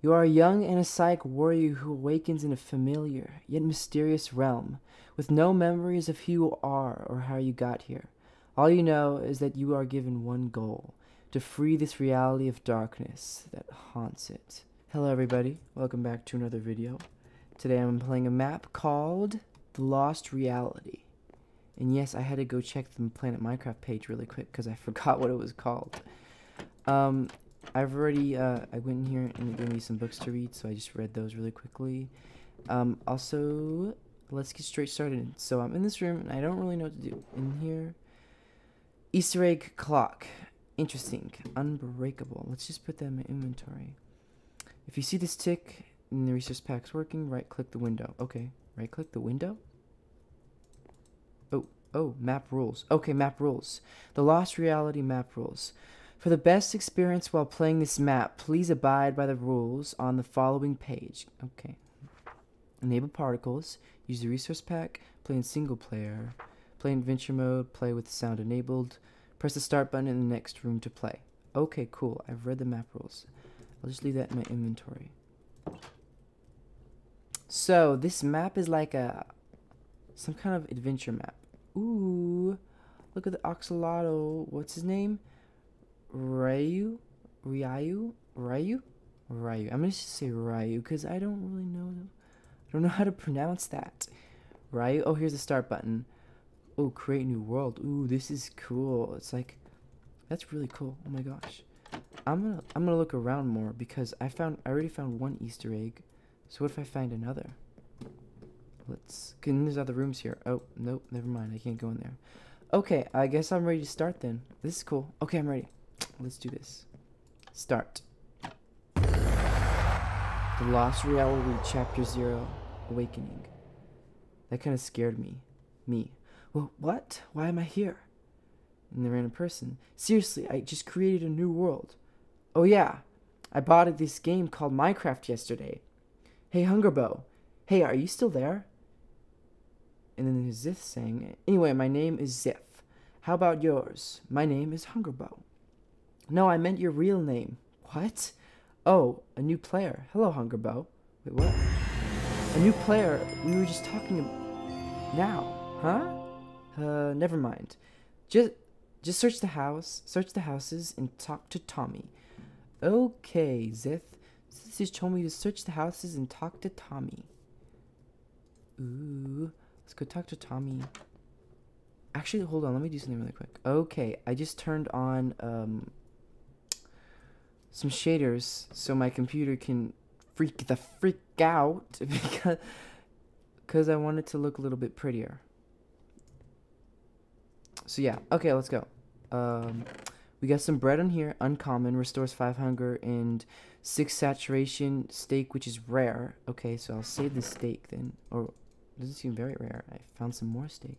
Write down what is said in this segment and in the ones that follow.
You are young and a psychic warrior who awakens in a familiar, yet mysterious realm, with no memories of who you are or how you got here. All you know is that you are given one goal to free this reality of darkness that haunts it. Hello, everybody. Welcome back to another video. Today I'm playing a map called The Lost Reality. And yes, I had to go check the Planet Minecraft page really quick because I forgot what it was called. Um, I've already, uh, I went in here and it gave me some books to read, so I just read those really quickly. Um, also, let's get straight started. So I'm in this room and I don't really know what to do. In here, Easter egg clock. Interesting. Unbreakable. Let's just put that in my inventory. If you see this tick and the resource pack's working, right click the window. Okay, right click the window. Oh, oh, map rules. Okay, map rules. The Lost Reality map rules. For the best experience while playing this map, please abide by the rules on the following page. Okay. Enable particles, use the resource pack, play in single player, play in adventure mode, play with sound enabled, press the start button in the next room to play. Okay, cool. I've read the map rules. I'll just leave that in my inventory. So, this map is like a some kind of adventure map. Ooh, look at the axolotl. What's his name? Ryu, Ryu, Ryu, Ryu. I'm gonna just say Ryu because I don't really know. I don't know how to pronounce that. Ryu. Oh, here's the start button. Oh, create new world. Ooh, this is cool. It's like that's really cool. Oh my gosh. I'm gonna I'm gonna look around more because I found I already found one Easter egg. So what if I find another? Let's. Can there's other rooms here? Oh nope, never mind. I can't go in there. Okay, I guess I'm ready to start then. This is cool. Okay, I'm ready. Let's do this. Start. The Lost Reality Chapter 0 Awakening. That kind of scared me. Me. Well, what? Why am I here? And the random person. Seriously, I just created a new world. Oh, yeah. I bought this game called Minecraft yesterday. Hey, Hungerbow. Hey, are you still there? And then there's Zith saying, Anyway, my name is Zith. How about yours? My name is Hungerbow. No, I meant your real name. What? Oh, a new player. Hello, Hungerbow. Wait, what? A new player? We were just talking about now, huh? Uh, never mind. Just, just search the house, search the houses, and talk to Tommy. Okay, Zith. This just told me to search the houses and talk to Tommy. Ooh, let's go talk to Tommy. Actually, hold on. Let me do something really quick. Okay, I just turned on um, some shaders so my computer can freak the freak out because because I want it to look a little bit prettier. So yeah, okay, let's go. Um, we got some bread on here, uncommon, restores five hunger and six saturation steak, which is rare. Okay, so I'll save the steak then, or doesn't seem very rare. I found some more steak.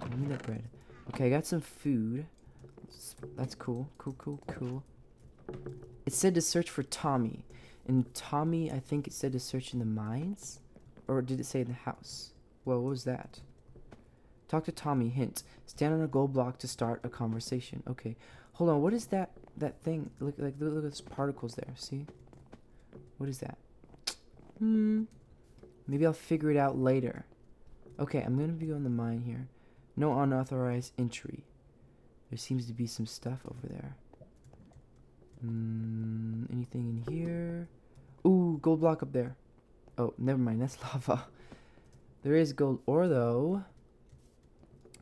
Give me that bread. Okay, I got some food. That's cool, cool, cool, cool. It said to search for Tommy. And Tommy, I think it said to search in the mines? Or did it say in the house? Well, what was that? Talk to Tommy. Hint. Stand on a gold block to start a conversation. Okay. Hold on. What is that that thing? Look like look, at those particles there. See? What is that? Hmm. Maybe I'll figure it out later. Okay, I'm gonna be on the mine here. No unauthorized entry. There seems to be some stuff over there. Mm, anything in here? Ooh, gold block up there. Oh, never mind. That's lava. There is gold ore, though.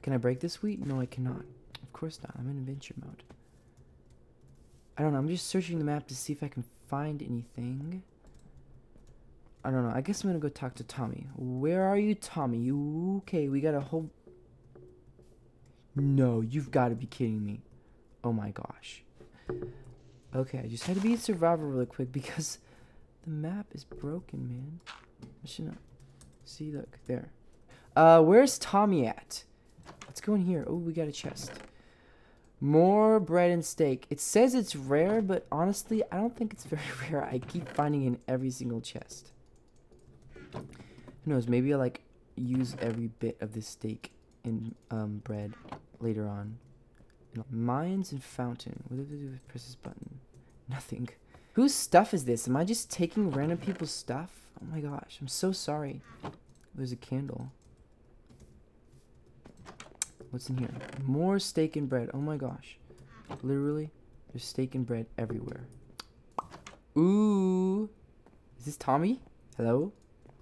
Can I break this wheat? No, I cannot. Of course not. I'm in adventure mode. I don't know. I'm just searching the map to see if I can find anything. I don't know. I guess I'm going to go talk to Tommy. Where are you, Tommy? Okay, we got a whole... No, you've got to be kidding me. Oh my gosh. Okay, I just had to be a survivor really quick because the map is broken, man. I should not. See, look, there. Uh, where's Tommy at? Let's go in here. Oh, we got a chest. More bread and steak. It says it's rare, but honestly, I don't think it's very rare. I keep finding in every single chest. Who knows? Maybe I'll, like, use every bit of this steak in um, bread later on. Mines and fountain. What do I do with press this button? Nothing. Whose stuff is this? Am I just taking random people's stuff? Oh my gosh, I'm so sorry. There's a candle. What's in here? More steak and bread. Oh my gosh. Literally, there's steak and bread everywhere. Ooh. Is this Tommy? Hello?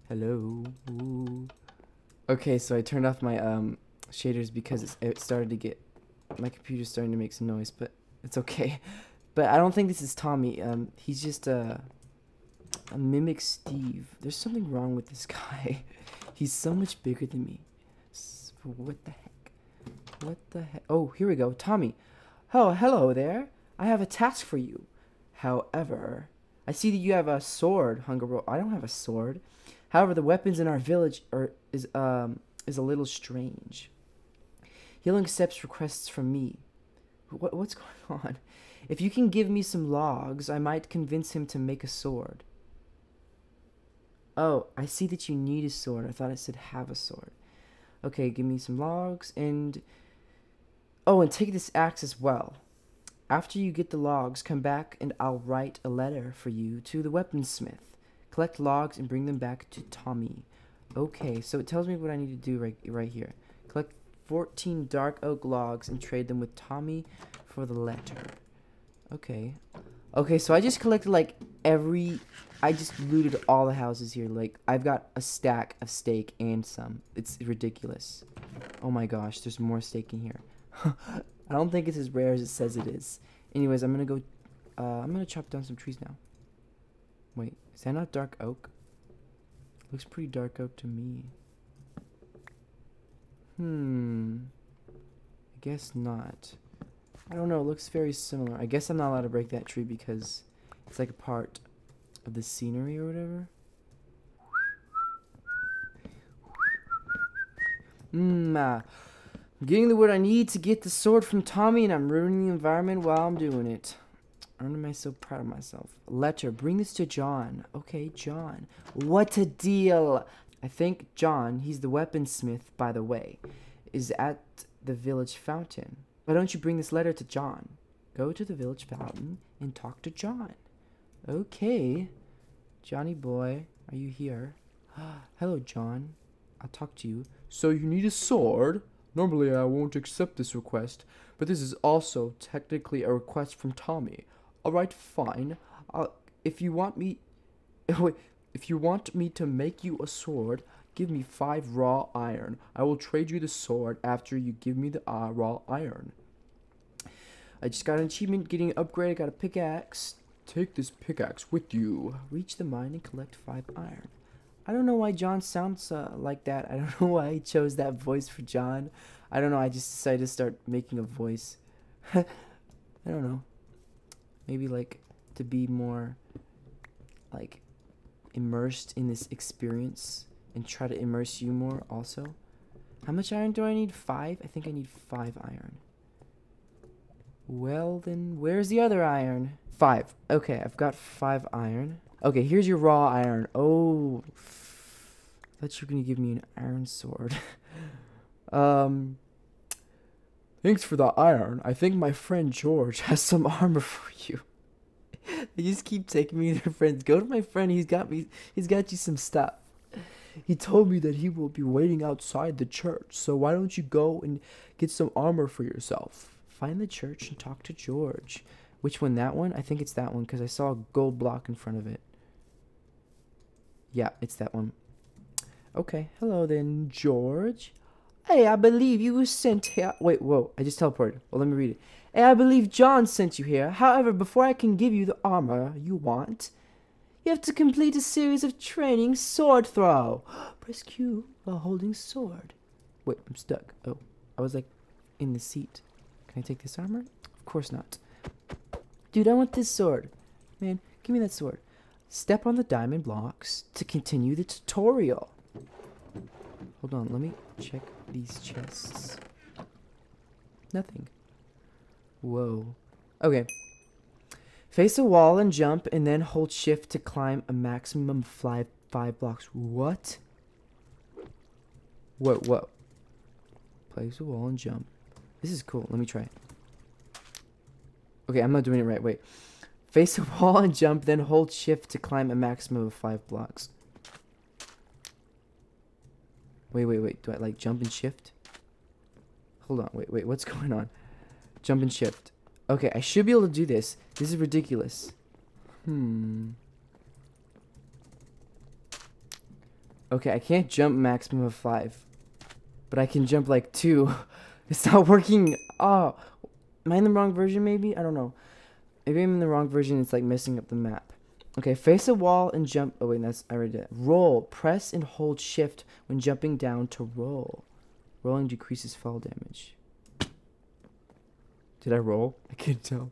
Hello? Ooh. Okay, so I turned off my um shaders because it started to get my computer's starting to make some noise, but it's okay. But I don't think this is Tommy. Um, he's just a, a mimic Steve. There's something wrong with this guy. he's so much bigger than me. What the heck? What the heck? Oh, here we go. Tommy. Oh, hello there. I have a task for you. However, I see that you have a sword, Hungerbow. I don't have a sword. However, the weapons in our village are is um is a little strange. Healing accepts requests from me. What what's going on? If you can give me some logs, I might convince him to make a sword. Oh, I see that you need a sword. I thought it said have a sword. Okay, give me some logs and... Oh, and take this axe as well. After you get the logs, come back and I'll write a letter for you to the weaponsmith. Collect logs and bring them back to Tommy. Okay, so it tells me what I need to do right, right here. Collect 14 dark oak logs and trade them with Tommy for the letter. Okay. Okay, so I just collected like every I just looted all the houses here. Like I've got a stack of steak and some. It's ridiculous. Oh my gosh, there's more steak in here. I don't think it's as rare as it says it is. Anyways, I'm gonna go uh, I'm gonna chop down some trees now. Wait, is that not dark oak? Looks pretty dark oak to me. Hmm. I guess not. I don't know, it looks very similar. I guess I'm not allowed to break that tree because it's like a part of the scenery or whatever. Mmm, I'm getting the wood I need to get the sword from Tommy and I'm ruining the environment while I'm doing it. Aren't I so proud of myself? Letter, bring this to John. Okay, John. What a deal! I think John, he's the weaponsmith, by the way, is at the village fountain. Why don't you bring this letter to John? Go to the village fountain and talk to John. Okay. Johnny boy, are you here? Hello, John. I'll talk to you. So you need a sword? Normally I won't accept this request, but this is also technically a request from Tommy. Alright, fine. Uh, if you want me... Wait, if you want me to make you a sword, Give me five raw iron. I will trade you the sword after you give me the uh, raw iron. I just got an achievement getting an upgrade. I got a pickaxe. Take this pickaxe with you. Reach the mine and collect five iron. I don't know why John sounds uh, like that. I don't know why I chose that voice for John. I don't know. I just decided to start making a voice. I don't know. Maybe like to be more like immersed in this experience and try to immerse you more also. How much iron do I need? Five? I think I need five iron. Well, then, where's the other iron? Five. Okay, I've got five iron. Okay, here's your raw iron. Oh, I thought you were to give me an iron sword. um, thanks for the iron. I think my friend George has some armor for you. They just keep taking me their friends. Go to my friend. He's got me. He's got you some stuff. He told me that he will be waiting outside the church, so why don't you go and get some armor for yourself? Find the church and talk to George. Which one? That one? I think it's that one because I saw a gold block in front of it. Yeah, it's that one. Okay, hello then, George. Hey, I believe you were sent here. Wait, whoa, I just teleported. Well, let me read it. Hey, I believe John sent you here. However, before I can give you the armor you want, you have to complete a series of training sword throw. Press Q while holding sword. Wait, I'm stuck. Oh, I was like in the seat. Can I take this armor? Of course not. Dude, I want this sword. Man, give me that sword. Step on the diamond blocks to continue the tutorial. Hold on, let me check these chests. Nothing. Whoa. Okay. Face a wall and jump, and then hold shift to climb a maximum five, five blocks. What? Whoa, whoa. Place a wall and jump. This is cool. Let me try it. Okay, I'm not doing it right. Wait. Face a wall and jump, then hold shift to climb a maximum of five blocks. Wait, wait, wait. Do I like jump and shift? Hold on. Wait, wait. What's going on? Jump and shift. Okay, I should be able to do this. This is ridiculous. Hmm. Okay, I can't jump maximum of five. But I can jump like two. It's not working. Oh, am I in the wrong version maybe? I don't know. Maybe I'm in the wrong version. It's like messing up the map. Okay, face a wall and jump. Oh wait, that's I already did. Roll. Press and hold shift when jumping down to roll. Rolling decreases fall damage. Did I roll? I can't tell.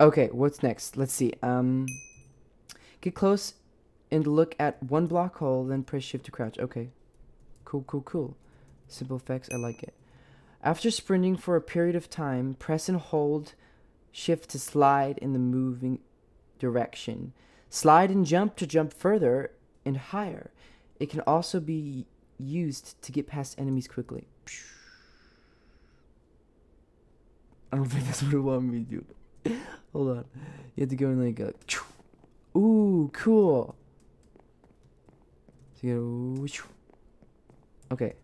Okay, what's next? Let's see. Um, get close and look at one block hole, then press shift to crouch. Okay, cool, cool, cool. Simple effects. I like it. After sprinting for a period of time, press and hold shift to slide in the moving direction. Slide and jump to jump further and higher. It can also be used to get past enemies quickly. I don't think that's what it wanted me to do. Hold on. You have to go in like a. Ooh, cool. So you. Okay.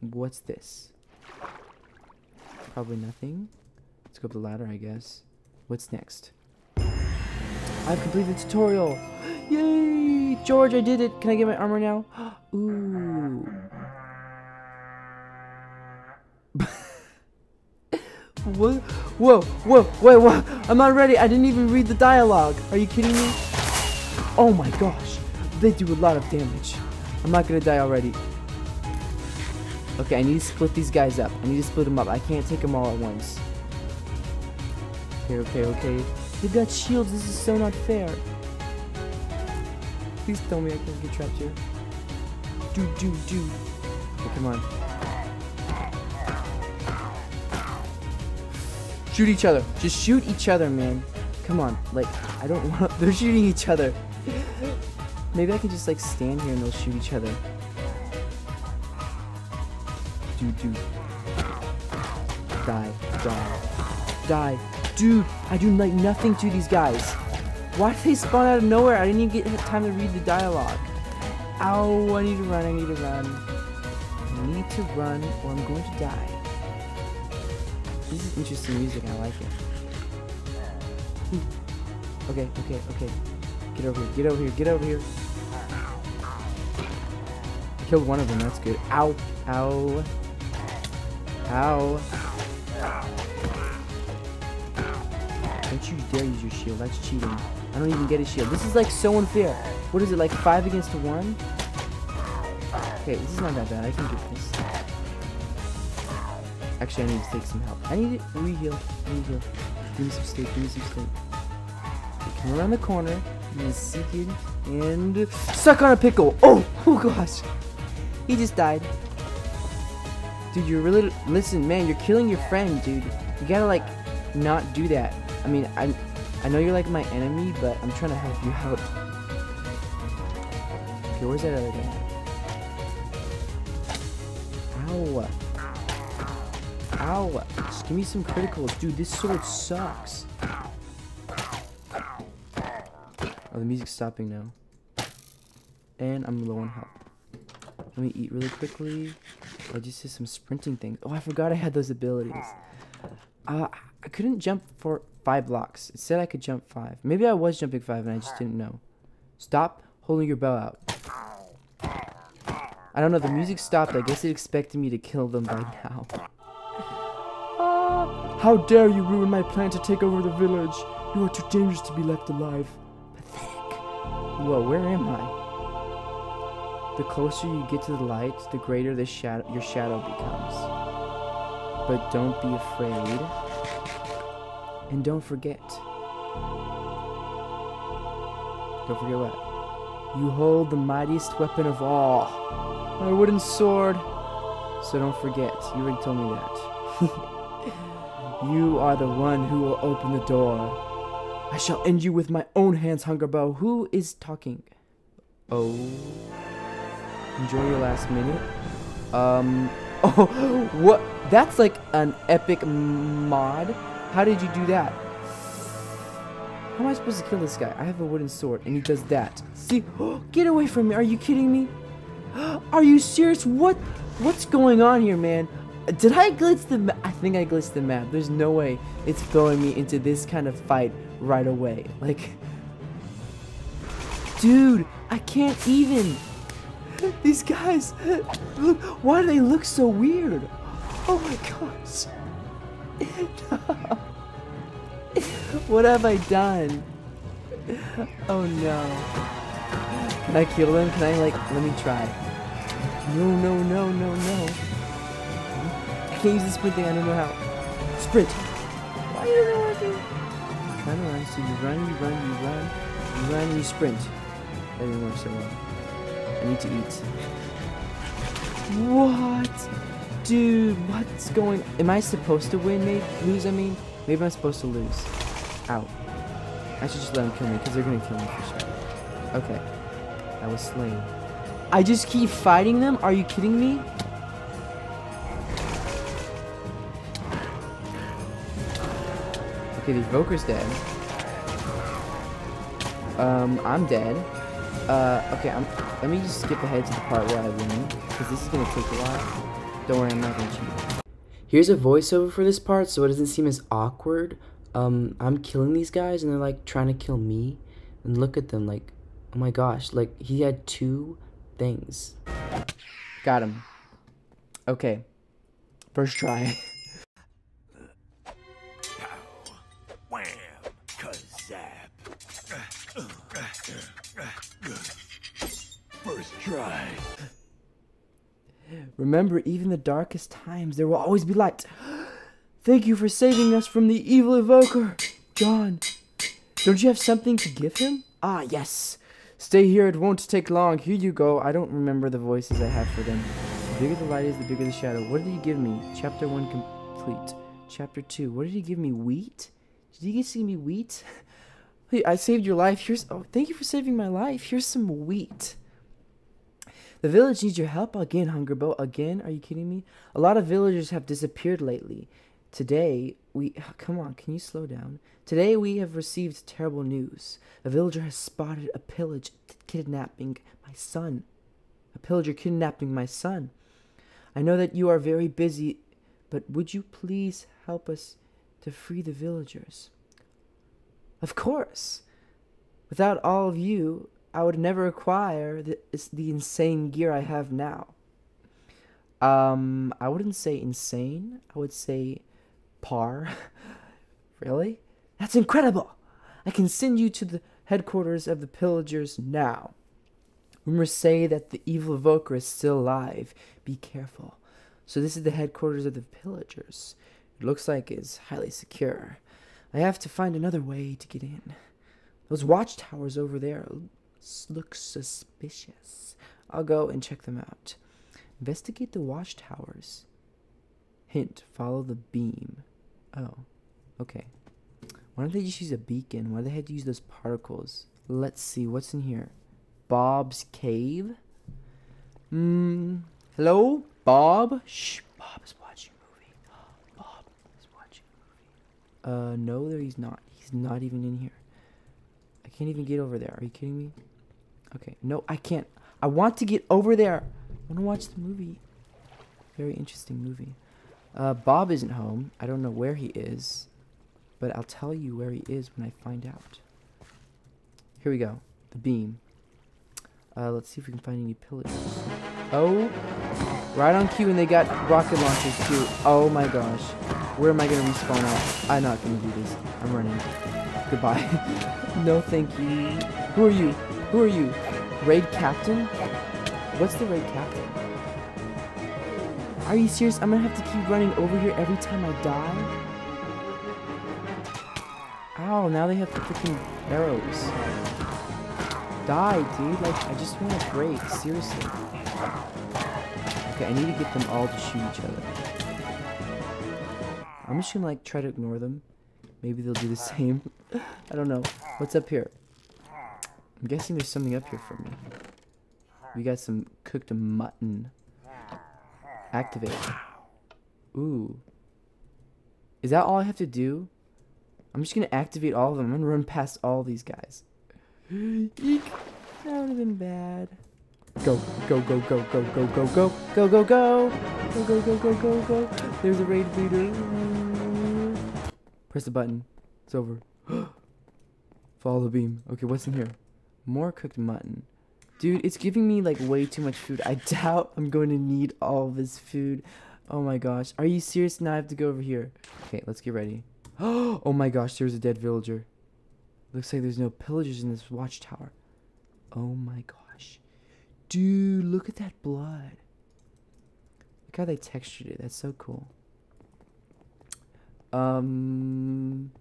What's this? Probably nothing. Let's go up the ladder, I guess. What's next? I've completed the tutorial! Yay! George, I did it! Can I get my armor now? Ooh. What? Whoa, whoa, wait, what? I'm not ready. I didn't even read the dialogue. Are you kidding me? Oh my gosh. They do a lot of damage. I'm not gonna die already. Okay, I need to split these guys up. I need to split them up. I can't take them all at once. Okay, okay, okay. They've got shields. This is so not fair. Please tell me I can't get trapped here. Do, do, do. Okay, come on. Shoot each other. Just shoot each other, man. Come on. Like, I don't want... They're shooting each other. Maybe I can just, like, stand here and they'll shoot each other. Do, do. Die. Die. Die. Dude, I do, like, nothing to these guys. Why did they spawn out of nowhere? I didn't even get time to read the dialogue. Ow, I need to run, I need to run. I need to run or I'm going to die. This is interesting music, I like it. Hmm. Okay, okay, okay. Get over here, get over here, get over here. I killed one of them, that's good. Ow, ow. Ow. Don't you dare use your shield, that's cheating. I don't even get a shield. This is like so unfair. What is it, like 5 against 1? Okay, this is not that bad. I can get this. Actually, I need to take some help. I need to re-heal. I need to heal. Give me some steak. Give me some steak. Okay, come around the corner. Seeking and stuck on a pickle. Oh, oh gosh. He just died. Dude, you're really listen, man. You're killing your friend, dude. You gotta like not do that. I mean, I I know you're like my enemy, but I'm trying to help you out. Okay, where's that other guy? Ow. Ow. Just give me some criticals. Dude, this sword sucks. Oh, the music's stopping now. And I'm low on health. Let me eat really quickly. I just did some sprinting things. Oh, I forgot I had those abilities. Uh, I couldn't jump for five blocks. It said I could jump five. Maybe I was jumping five and I just didn't know. Stop holding your bow out. I don't know, the music stopped. I guess it expected me to kill them by now. How dare you ruin my plan to take over the village? You are too dangerous to be left alive. Pathetic. Whoa, where am I? The closer you get to the light, the greater the shadow your shadow becomes. But don't be afraid. And don't forget. Don't forget what? You hold the mightiest weapon of all, my wooden sword. So don't forget, you already told me that. you are the one who will open the door. I shall end you with my own hands, Hungerbow. Who is talking? Oh. Enjoy your last minute. Um. Oh, what? That's like an epic mod. How did you do that? How am I supposed to kill this guy? I have a wooden sword, and he does that. See? Get away from me. Are you kidding me? Are you serious? What? What's going on here, man? Did I glitch the map? I think I glitched the map. There's no way it's throwing me into this kind of fight right away. Like, dude, I can't even. These guys, look, why do they look so weird? Oh my gosh. what have I done? Oh no. Can I kill them? Can I like, let me try. No, no, no, no, no. I can't use the sprint thing, I don't know how. Sprint! Why is it working? I'm trying to run, so you run, you run, you run, you run, and you sprint. That didn't work so well. I need to eat. What? Dude, what's going Am I supposed to win, maybe? Lose, I mean? Maybe I'm supposed to lose. Ow. I should just let them kill me, because they're going to kill me for sure. Okay. I was slain. I just keep fighting them? Are you kidding me? Okay, the Evoker's dead. Um, I'm dead. Uh, okay, I'm, let me just skip ahead to the part where I win, because this is going to take a while. Don't worry, I'm not going to cheat. Here's a voiceover for this part, so it doesn't seem as awkward. Um, I'm killing these guys, and they're, like, trying to kill me. And look at them, like, oh my gosh, like, he had two things. Got him. Okay. First try. try. Remember, even the darkest times, there will always be light. Thank you for saving us from the evil evoker. John, don't you have something to give him? Ah, yes. Stay here, it won't take long. Here you go. I don't remember the voices I have for them. The bigger the light is, the bigger the shadow. What did he give me? Chapter 1 complete. Chapter 2. What did he give me? Wheat? Did he give me wheat? I saved your life. Here's oh, thank you for saving my life. Here's some wheat. The village needs your help again, Hungerbow. Again? Are you kidding me? A lot of villagers have disappeared lately. Today, we. Come on, can you slow down? Today, we have received terrible news. A villager has spotted a pillage kidnapping my son. A pillager kidnapping my son. I know that you are very busy, but would you please help us to free the villagers? Of course. Without all of you, I would never acquire the, the insane gear I have now. Um, I wouldn't say insane. I would say par. really? That's incredible. I can send you to the headquarters of the pillagers now. Rumors say that the evil evoker is still alive. Be careful. So this is the headquarters of the pillagers. It looks like it's highly secure. I have to find another way to get in. Those watchtowers over there look suspicious. I'll go and check them out. Investigate the watchtowers. Hint, follow the beam. Oh, okay. Why don't they just use a beacon? Why do they have to use those particles? Let's see, what's in here? Bob's Cave? Hmm, hello? Bob? Shh, Bob is watching a movie. Bob is watching a movie. Uh, no, there he's not. He's not even in here. I can't even get over there. Are you kidding me? Okay, no, I can't. I want to get over there. I want to watch the movie. Very interesting movie. Uh, Bob isn't home. I don't know where he is, but I'll tell you where he is when I find out. Here we go. The beam. Uh, let's see if we can find any pillagers. Oh, right on cue, and they got rocket launchers too. Oh my gosh. Where am I going to respawn at? I'm not going to do this. I'm running. Goodbye. no, thank you. Who are you? Who are you? Raid Captain? What's the raid captain? Are you serious? I'm gonna have to keep running over here every time I die? Ow, now they have freaking arrows. Die, dude. Like, I just want to break. Seriously. Okay, I need to get them all to shoot each other. I'm just gonna, like, try to ignore them. Maybe they'll do the same. I don't know. What's up here? I'm guessing there's something up here for me. We got some cooked mutton. Activate. Ooh. Is that all I have to do? I'm just gonna activate all of them. I'm gonna run past all these guys. Eek. That would have been bad. Go, go, go, go, go, go, go, go, go, go, go, go, go, go, go, go, go. There's a raid leader. Press the button. It's over. Follow the beam. Okay, what's in here? More cooked mutton. Dude, it's giving me like way too much food. I doubt I'm going to need all this food. Oh my gosh. Are you serious? Now I have to go over here. Okay, let's get ready. Oh my gosh, there's a dead villager. Looks like there's no pillagers in this watchtower. Oh my gosh. Dude, look at that blood. Look how they textured it. That's so cool. Um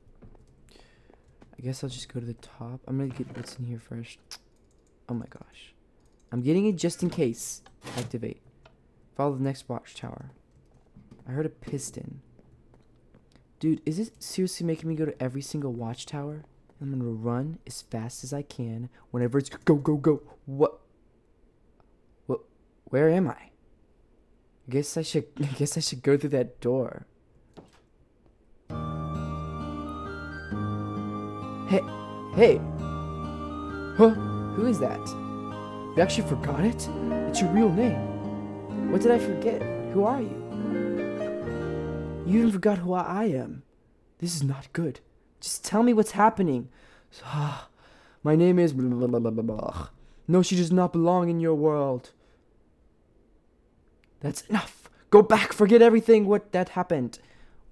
I guess I'll just go to the top. I'm gonna get what's in here first. Oh my gosh. I'm getting it just in case. Activate. Follow the next watchtower. I heard a piston. Dude, is it seriously making me go to every single watchtower? I'm gonna run as fast as I can whenever it's go go go. What? What? Where am I? I guess I should. I guess I should go through that door. Hey, hey. Huh? Who is that? You actually forgot it? It's your real name. What did I forget? Who are you? You even forgot who I am. This is not good. Just tell me what's happening. My name is. blah, blah, blah. No, she does not belong in your world. That's enough. Go back. Forget everything. What that happened.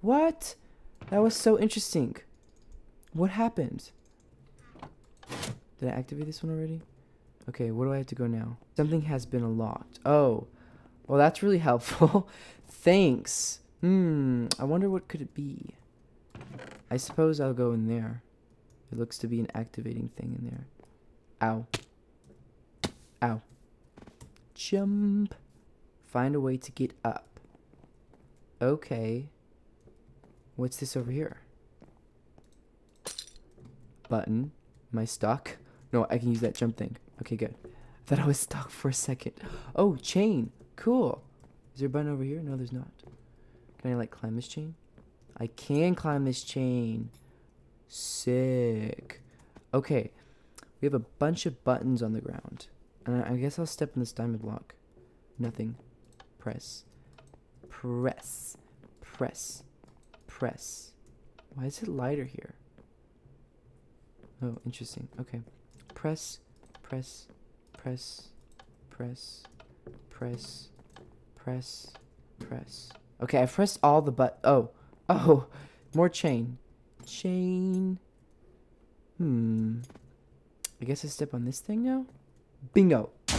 What? That was so interesting. What happened? Did I activate this one already? Okay, where do I have to go now? Something has been unlocked. Oh, well, that's really helpful. Thanks. Hmm, I wonder what could it be. I suppose I'll go in there. It looks to be an activating thing in there. Ow. Ow. Jump. Find a way to get up. Okay. What's this over here? Button. Am I stuck? No, I can use that jump thing. Okay, good. I thought I was stuck for a second. Oh, chain. Cool. Is there a button over here? No, there's not. Can I, like, climb this chain? I can climb this chain. Sick. Okay. We have a bunch of buttons on the ground. And I, I guess I'll step in this diamond block. Nothing. Press. Press. Press. Press. Why is it lighter here? Oh, interesting. Okay. Press, press, press, press, press, press, press. Okay, I've pressed all the but. Oh, oh, more chain. Chain. Hmm. I guess I step on this thing now? Bingo.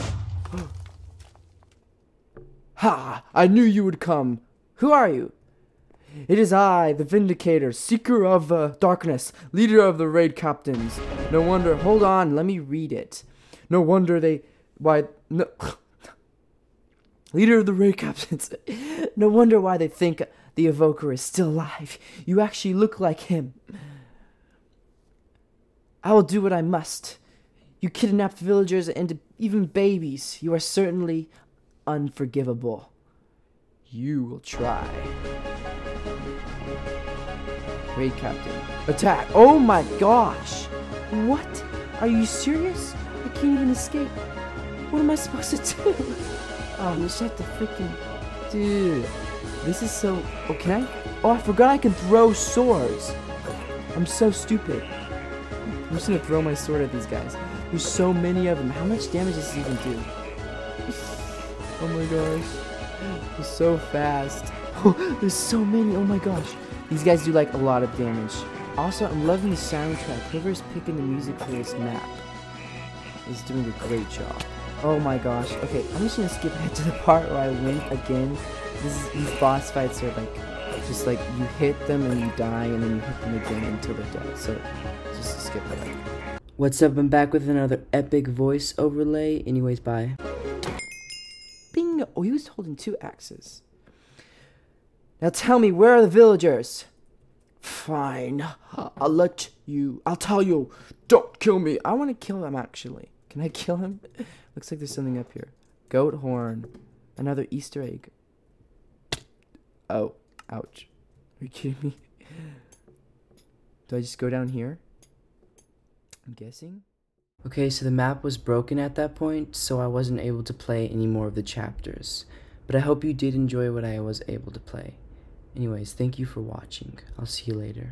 ha! I knew you would come. Who are you? It is I, the Vindicator, seeker of the darkness, leader of the raid captains. No wonder. Hold on, let me read it. No wonder they. Why. No. leader of the raid captains. no wonder why they think the evoker is still alive. You actually look like him. I will do what I must. You kidnapped villagers and even babies. You are certainly unforgivable. You will try. Raid captain. Attack! Oh my gosh! What? Are you serious? I can't even escape. What am I supposed to do? Oh, I'm just have to freaking. Dude. This is so. Oh, okay. Oh, I forgot I can throw swords. I'm so stupid. I'm just gonna throw my sword at these guys. There's so many of them. How much damage does this even do? Oh my gosh. It's so fast. There's so many. Oh my gosh. These guys do like a lot of damage. Also, I'm loving the soundtrack. Whoever's picking the music for this map is doing a great job. Oh my gosh. Okay, I'm just gonna skip ahead to the part where I win again. Is, these boss fights are like just like you hit them and you die and then you hit them again until they're dead. So just skip ahead. What's up? I'm back with another epic voice overlay. Anyways, bye. Bingo! Oh, he was holding two axes. Now tell me, where are the villagers? Fine. I'll let you. I'll tell you. Don't kill me. I want to kill him, actually. Can I kill him? Looks like there's something up here. Goat horn. Another Easter egg. Oh. Ouch. Are you kidding me? Do I just go down here? I'm guessing. Okay, so the map was broken at that point, so I wasn't able to play any more of the chapters. But I hope you did enjoy what I was able to play. Anyways, thank you for watching. I'll see you later.